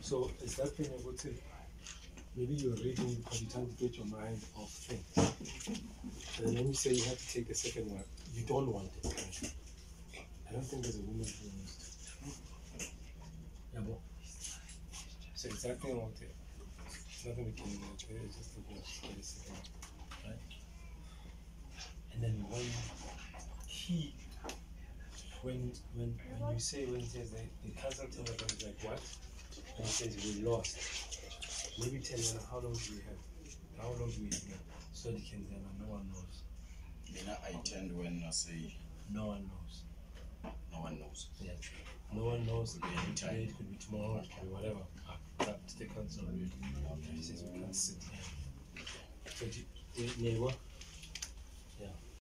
So is that thing I would say? Maybe you're reading because you're trying to get your mind off things. And then you say you have to take the second one, you don't want it. right? I don't think there's a woman who wants to. Yeah, but so exactly what it. Nothing we can do. It's just to go get a second one, right? And then when he when when when you say when he says the, the cousin thing is like what? And he says we lost. Maybe tell them how long do we have? How long do we have? So they can tell them no one knows. Know, I tend when I say No one knows. no one knows. Yeah. No one knows. It Could be anytime. today, it could be tomorrow, it could be whatever. Up to the council. He says we can't sit here. So neighbor,